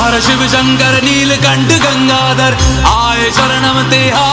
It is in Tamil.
हर शिव शंकर नीलकंठ गंगाधर आए शरणम तिहार